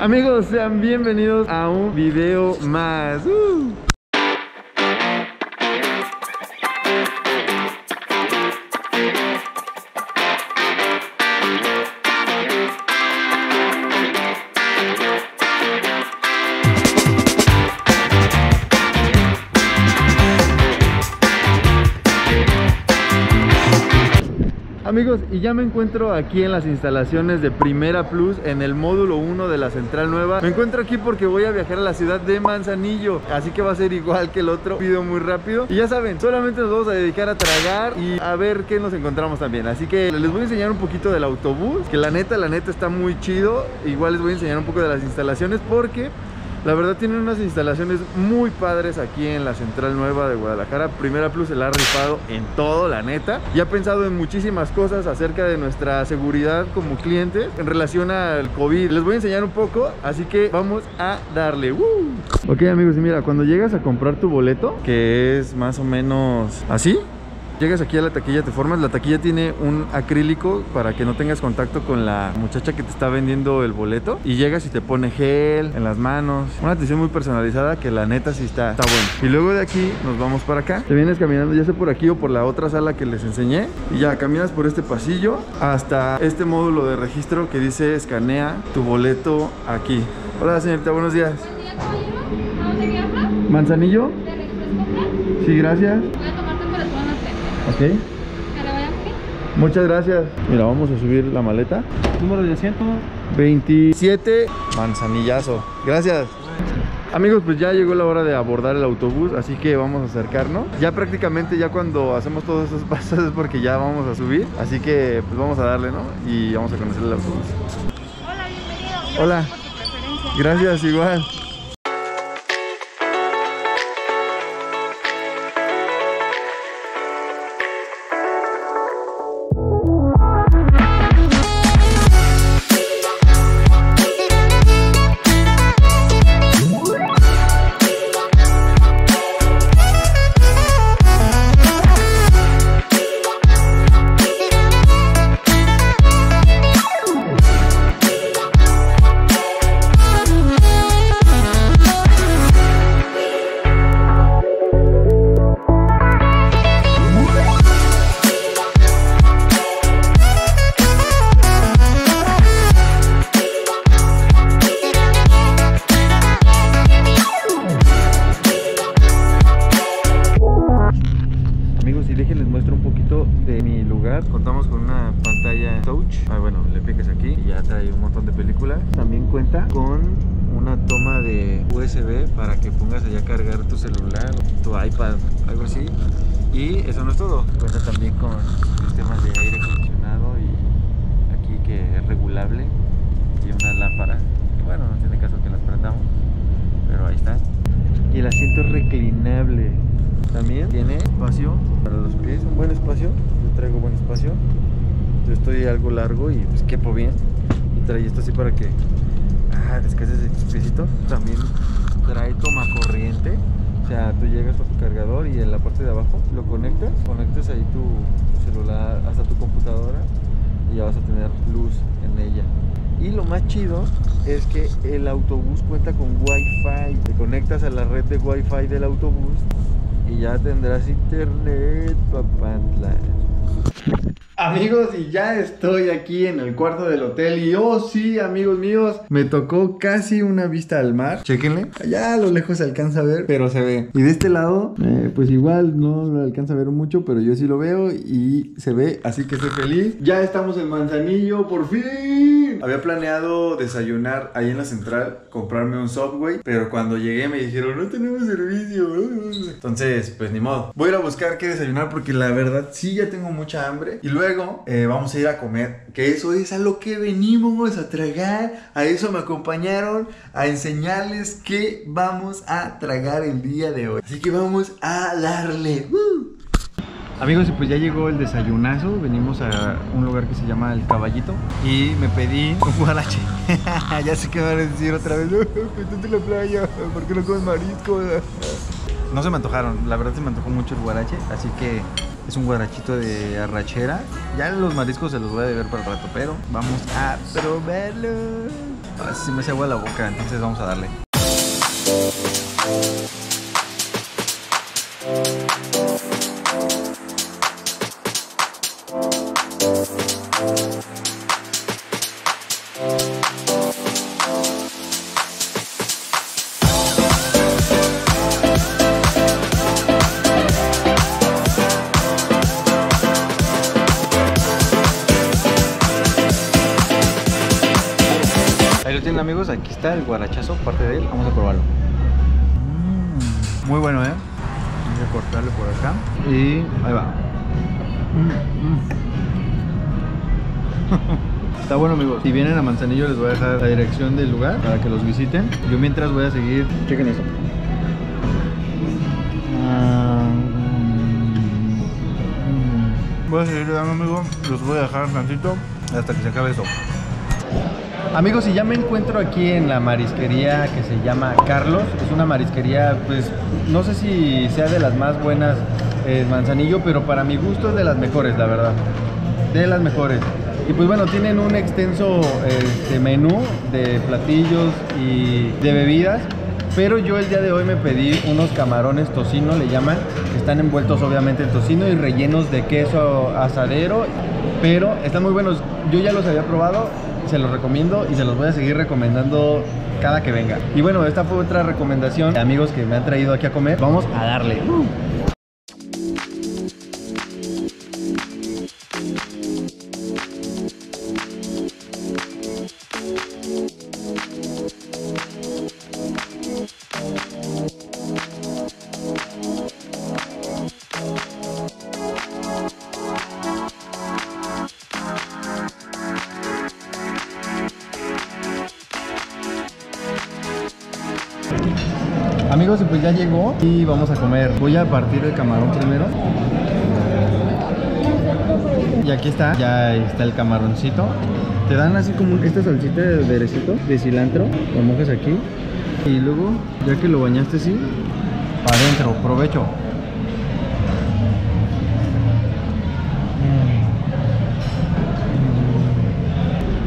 Amigos, sean bienvenidos a un video más. ¡Uh! Amigos, y ya me encuentro aquí en las instalaciones de Primera Plus en el módulo 1 de la Central Nueva. Me encuentro aquí porque voy a viajar a la ciudad de Manzanillo, así que va a ser igual que el otro video muy rápido. Y ya saben, solamente nos vamos a dedicar a tragar y a ver qué nos encontramos también. Así que les voy a enseñar un poquito del autobús, que la neta, la neta está muy chido. Igual les voy a enseñar un poco de las instalaciones porque la verdad tienen unas instalaciones muy padres aquí en la Central Nueva de Guadalajara. Primera Plus se la ha rifado en todo, la neta. Y ha pensado en muchísimas cosas acerca de nuestra seguridad como clientes en relación al COVID. Les voy a enseñar un poco, así que vamos a darle. Ok amigos, y mira, cuando llegas a comprar tu boleto, que es más o menos así, Llegas aquí a la taquilla, te formas. La taquilla tiene un acrílico para que no tengas contacto con la muchacha que te está vendiendo el boleto. Y llegas y te pone gel en las manos. Una atención muy personalizada que la neta sí está, está bueno. Y luego de aquí nos vamos para acá. Te vienes caminando ya sea por aquí o por la otra sala que les enseñé. Y ya caminas por este pasillo hasta este módulo de registro que dice escanea tu boleto aquí. Hola señorita, buenos días. Buen día, caballero. ¿Manzanillo? Sí, gracias. Voy a tomar temperatura en la frente. Ok. Muchas gracias. Mira, vamos a subir la maleta. Número de asiento. 27 Manzanillazo. Gracias. Amigos, pues ya llegó la hora de abordar el autobús, así que vamos a acercarnos. Ya prácticamente ya cuando hacemos todos esos pasos es porque ya vamos a subir, así que pues vamos a darle, ¿no? Y vamos a conocer el autobús. Hola, bienvenido. Hola. Por. Gracias, igual. Amigos, y déjenles muestro un poquito de mi lugar. Contamos con una pantalla touch. Ah, bueno, le piques aquí y ya trae un montón de películas. También cuenta con una toma de USB para que pongas allá a cargar tu celular, tu iPad, algo así. Y eso no es todo. Cuenta también con sistemas de aire acondicionado y aquí que es regulable y unas lámparas. Que bueno, no tiene caso que las prendamos, pero ahí están. Y el asiento es reclinable. También tiene espacio buen espacio. Yo traigo buen espacio. Yo estoy algo largo y pues quepo bien. Y trae esto así para que ah, descanses de tus. También trae toma corriente. O sea, tú llegas a tu cargador y en la parte de abajo lo conectas. Conectas ahí tu celular hasta tu computadora y ya vas a tener luz en ella. Y lo más chido es que el autobús cuenta con Wi-Fi. Te conectas a la red de Wi-Fi del autobús y ya tendrás internet, papantla. Amigos, y ya estoy aquí en el cuarto del hotel. Y oh, sí, amigos míos, me tocó casi una vista al mar. Chequenle. Allá a lo lejos se alcanza a ver, pero se ve. Y de este lado, eh, pues igual no lo alcanza a ver mucho, pero yo sí lo veo y se ve. Así que estoy feliz. Ya estamos en Manzanillo, por fin. Había planeado desayunar ahí en la central, comprarme un Subway, pero cuando llegué me dijeron, no tenemos servicio. Entonces, pues ni modo. Voy a ir a buscar qué desayunar porque la verdad sí ya tengo mucha hambre. Y luego eh, vamos a ir a comer, que eso es a lo que venimos a tragar. A eso me acompañaron a enseñarles qué vamos a tragar el día de hoy. Así que vamos a darle. ¡Woo! Amigos, pues ya llegó el desayunazo. Venimos a un lugar que se llama El Caballito. Y me pedí un guarache. ya sé qué van a decir otra vez. Estás en la playa. ¿Por qué no comes marisco? no se me antojaron. La verdad se me antojó mucho el guarache. Así que es un guarachito de arrachera. Ya los mariscos se los voy a deber para el rato. Pero vamos a probarlo. Ah, me hace agua la boca, entonces vamos a darle. Amigos, aquí está el guarachazo, parte de él, vamos a probarlo. Mm, muy bueno, ¿eh? Voy a cortarle por acá y ahí va. Mm, mm. Está bueno amigos, si vienen a Manzanillo les voy a dejar la dirección del lugar para que los visiten. Yo mientras voy a seguir, chequen eso. Ah. Voy a seguir dando amigos, los voy a dejar tantito hasta que se acabe eso. Amigos, y ya me encuentro aquí en la marisquería que se llama Carlos. Es una marisquería, pues, no sé si sea de las más buenas en Manzanillo, pero para mi gusto es de las mejores, la verdad. De las mejores. Y pues bueno, tienen un extenso este, menú de platillos y de bebidas. Pero yo el día de hoy me pedí unos camarones tocino, le llaman, que están envueltos obviamente en tocino y rellenos de queso asadero. Pero están muy buenos. Yo ya los había probado, se los recomiendo y se los voy a seguir recomendando cada que venga. Y bueno, esta fue otra recomendación de amigos que me han traído aquí a comer. Vamos a darle. Amigos, pues ya llegó y vamos a comer. Voy a partir el camarón primero. Y aquí está, ya está el camaroncito. Te dan así como esta salsita de aderecito de cilantro, lo mojas aquí. Y luego, ya que lo bañaste así, para adentro, provecho.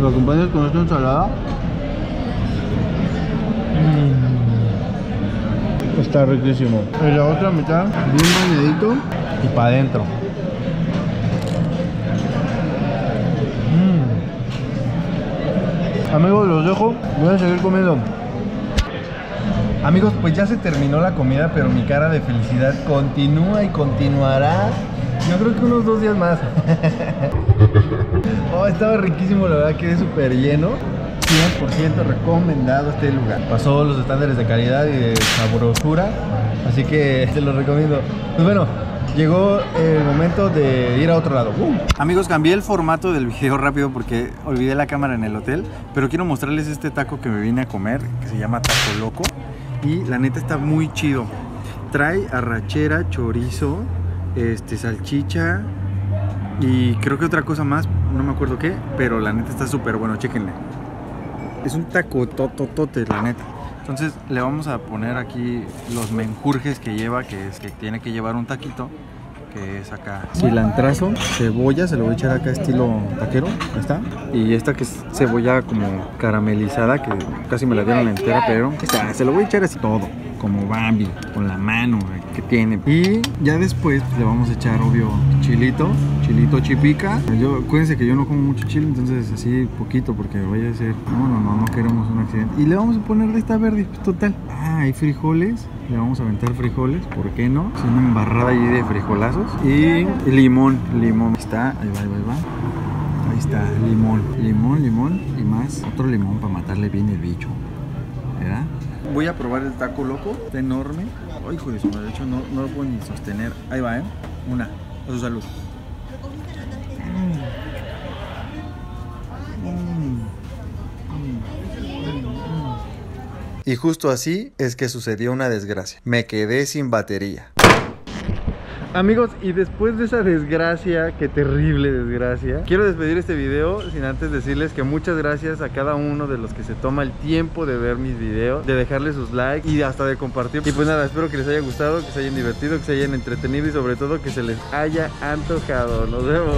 Lo acompañas con esta ensalada. Mm. Está riquísimo. Y la otra mitad, bien bañadito y para adentro. Mm. Amigos, los dejo. Voy a seguir comiendo. Amigos, pues ya se terminó la comida, pero mi cara de felicidad continúa y continuará. Yo creo que unos dos días más. oh, estaba riquísimo, la verdad, quedé súper lleno. 100% recomendado este lugar. Pasó los estándares de calidad y de sabrosura, así que te lo recomiendo. Pues bueno, llegó el momento de ir a otro lado. ¡Uh! Amigos, cambié el formato del video rápido porque olvidé la cámara en el hotel, pero quiero mostrarles este taco que me vine a comer, que se llama Taco Loco, y la neta está muy chido. Trae arrachera, chorizo, este, salchicha y creo que otra cosa más, no me acuerdo qué, pero la neta está súper bueno, chéquenle. Es un taco tototote, la neta. Entonces le vamos a poner aquí los menjurjes que lleva, que es que tiene que llevar un taquito, que es acá cilantrazo, cebolla, se lo voy a echar acá estilo taquero, ahí está. Y esta que es cebolla como caramelizada, que casi me la dieron entera, pero está, se lo voy a echar así todo, como Bambi, con la mano que tiene. Y ya después pues, le vamos a echar, obvio, chilito, chilito chipica. Yo, acuérdense que yo no como mucho chile, entonces así poquito, porque vaya a ser, no, no, no, no queremos un accidente. Y le vamos a poner de esta verde, total. Ah, hay frijoles, le vamos a aventar frijoles, ¿por qué no? Es una embarrada allí de frijolazos. Y limón, limón. Está, ahí va, ahí va, ahí va. Ahí está, limón, limón, limón y más otro limón para matarle bien el bicho. ¿Verdad? Voy a probar el taco loco, está enorme. Ay, hijo de su madre, de hecho no, no lo puedo ni sostener. Ahí va, ¿eh? Una, a su salud. Y justo así es que sucedió una desgracia. Me quedé sin batería. Amigos, y después de esa desgracia, qué terrible desgracia, quiero despedir este video sin antes decirles que muchas gracias a cada uno de los que se toma el tiempo de ver mis videos, de dejarle sus likes y hasta de compartir. Y pues nada, espero que les haya gustado, que se hayan divertido, que se hayan entretenido y sobre todo que se les haya antojado. Nos vemos.